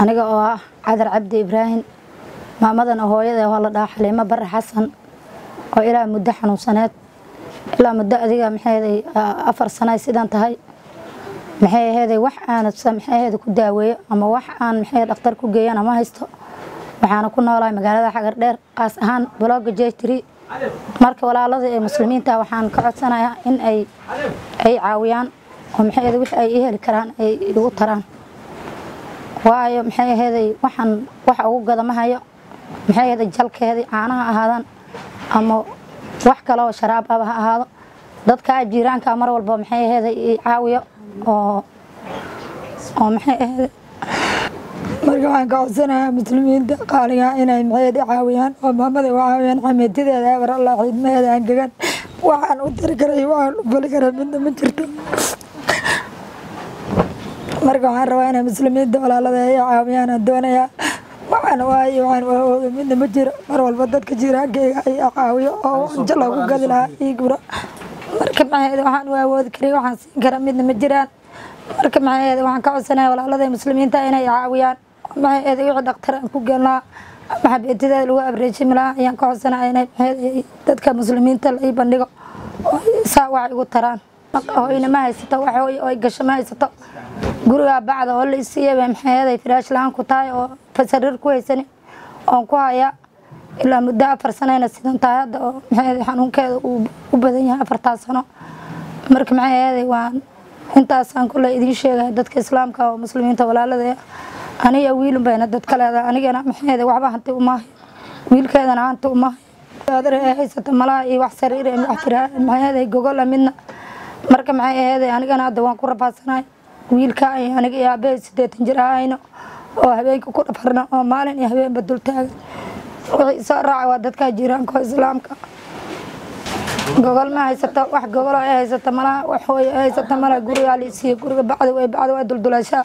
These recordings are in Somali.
aniga oo ah cadar cabdi ibraahim maamadan hooyada waa la dhahaa xaliimo bare xasan oo ilaa muddo xanuunsaneed ilaa muddo adiga maxay afar sana sidan tahay maxay aheeday wax aan maxay aheeday ku daaweeyo ama wax aan maxay dhakhtar ku geeyana ma haysto waxaana ku noolahay magaalada xagar dheer qaas ahaan blogga jetri marka walaalada ee muslimiinta waxaan ka codsanayaa in ay ay caawiyaan oo maxay aheeday wix ay i heli karaan ay igu taraan waayo maxay aheeday waxaan waxa ugu gada maxay aheeday jalkeedii caanaha ahaadaan ama wax kale oo sharaab aba ha ahaado. Dadkaa jiiraanka mar walba maxay aheeday caawiyo oo oo maxay aheeday marka waxaan ka codsanayaa muslimiinta qaaliga inay maxeed i caawiyaan oo maamada u caawiyaan xametideeda eber allah aan gegan. Waxaan u tari karay waxaan u fali karay midna ma jirto marka waxaan rabaa inay muslimiinta walaalada ay caawiyaan aan doonayaa waxaan waayo waxaan waawoodo midna ma jiro. Mar walba dadka jiraankeyga ay caawiyo oo anja loogu gadi lahaa ii gura. Marka maxaheed waxaan waawoodi karay waxaan siin kara midna ma jiraan. Marka maxaheed waxaan ka codsanaya walaalada muslimiinta inay caawiyaan. Maxaheed wixii dhakhtar aan ku geen lahaa ama xabeetideeda lagu abreejimi lahaa ayaan ka codsanaya inay maxaheed dadka muslimiinta la ii bandhigo. Oo saa wax igu taraan. Hooyna ma haysato wax hooy oo gasho ma haysato gurigaa bacda la isiiyaba maxaheeday firaash la'aan ku tahay oo sariir ku haysani oon ku hayaa ilaa muddo afar sanayna sidan tahay hadda oo maxaheeday xanuunkeeda uu u badan yahay afartaas sano. Marka maxaheeday waan intaasaan kule idiin sheegaya dadka islaamka oo muslimiinta walaalada aniga wiilun bayna dadka leedahay anigana maxaheeday waxba hanti umaahayo wiilkeedana hanti umaahayo adar ee haysata malaha iyo wax sariir maxaheeday gogola midna. Marka maxay aheeday anigana hadda waan ku rafaasanahay wiilka ay aniga iyo aabbahay siddeetan jir ahayno oo habeenka ku dhafarna oo maalin iyo habeenba dul taagan. Wixii soo raaca waa dadka jiiraanka islaamka. Gogol ma haysato wax gogol ay haysato malaha wax hooyo ay haysato malaha gurigaa liisiiyo guriga bacda way bacda way duldulashaa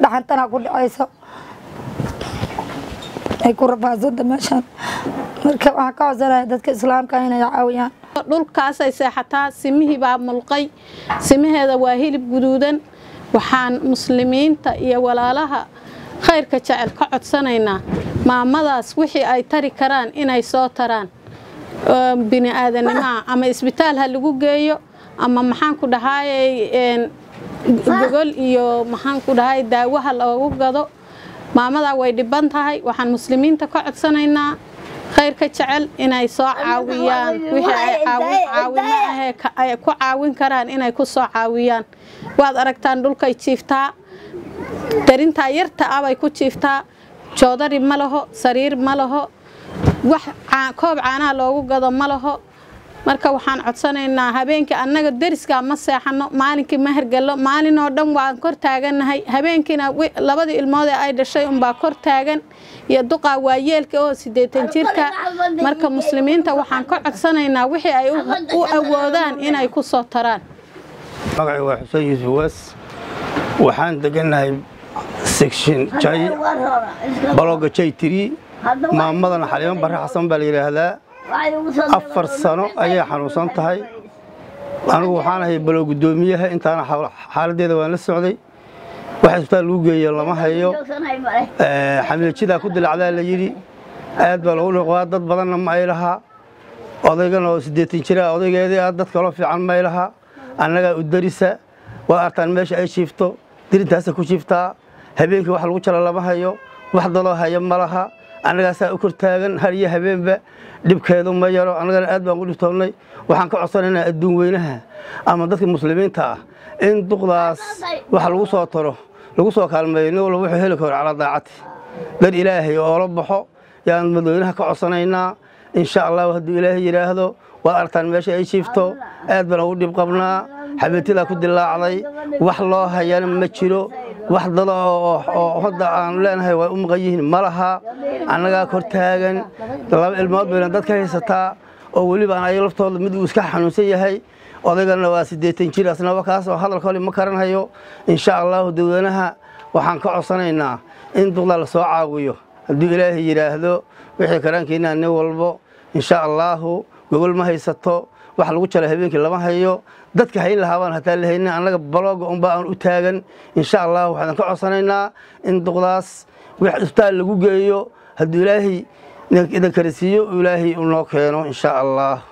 dhaxantana ku dhacayso. Ay ku rafaasanta meeshaan. Marka waxaan ka codsanaya dadka islaamka inay caawiyaan. Dhulkaasay seexataa simihii baa mulqay simaheeda waa hilib guduudan waxaan muslimiinta iyo walaalaha khayrka jecel ka codsanaynaa maamadaas wixii ay tari karaan inay soo taraan. Bini aadanimaa ama isbitaal ha lagu geeyo ama maxaanku dhahaayey gogol iyo maxaanku dhahay daawaha loogu gado. Maamadaa way dhiban tahay waxaan muslimiinta ka codsanaynaa khayrka jecel inay soo caawiyaan. wixii ay caawimo ahee ay ku caawin karaan inay ku soo caawiyaan waad aragtaan dhulkay jiiftaa? Darintaa yarta ah bay ku jiiftaa. Joodari ma laho sariir ma laho. Wax koob caanaha loogu gado ma laho. Marka waxaan codsanaynaa habeenkii annaga deriskaa ma seexano maalinkii ma hergalo maalin oo dhan waan kor taagannahay habeenkiina labadii ilmood ee ay dhashay unbaa kor taagan. Iyo duqaa waayeelka oo siddeetan jirka. Marka muslimiinta waxaan ka codsanaynaa wixii ay u awoodaan inay ku soo taraan magacii waa xuseen yuusuf wees waxaan degannahay section jay balooga jay tiri maamadana xaliimo barre xasan baa la yidhaahdaa afar sano ayay xanuunsan tahay. Anigu waxaan ahay baloo guddoomiyaha intaana xaaladdeeda waan la socday. Wax isbitaal lagu geeyo lama hayo. Xamiijidaa ku dilacdaa la yidhi. Aad baa lagu noqdaa dad badanna ma ay lahaa. Odaygana oo siddeetan jira odaygeedii ah dad kaloo fiican ma lahaa annagaa u darisa waa artaan meesha ay jiifto dirintaasa ku jiiftaa habeenkii wax lagu jala lama hayo wax dadoo haya ma laha annagaasaa u kor taagan har iyo habeenba dhibkeedu ma yaro annagana aad baan u dhibtoonnay waxaan ka codsanaynaa adduun weynaha ama dadka muslimiinta ah in duqdaas wax lagu soo taro lagu soo kaalmeeyo nin walba wuxuu heli karo calaa daacati. Dar ilaahay oo baxo yaan madawynaha ka codsanaynaa insha allahu hadduu ilaahay yidhaahdo waad artaan meesha ay jiifto aad baan ugu dhib qabnaa. Xabeetidaa ku dilaacday wax loo hayana ma jiro. Wax dada oo hadda aan leenahay way u maqan yihiin ma laha. Annagaa kor taagan. Laba ilmood bayna dadka haysataa oo weliba aan laftooda mid uu iska xanuunsan yahay. Odaygana waa siddeetan jir asnaba kaas oo hadalka hole ma karanhayo insha allahu dadweynaha waxaan ka codsanaynaa in duqda la soo caawiyo. Hadduu ilaahay yidhaahdo wixii karaankeennaa nin walbo insha allaahu gogol ma haysato wax lagu jala habeenkii lama hayo. Dadka hayn lahaabaan hataa la haynin annaga balooga unba aan u taagan. Insha allah waxaan ka codsanaynaa in duqdaas wix isbitaal lagu geeyo. Hadduu ilaahay idin karisiiyo ilaahay uu noo keeno insha allah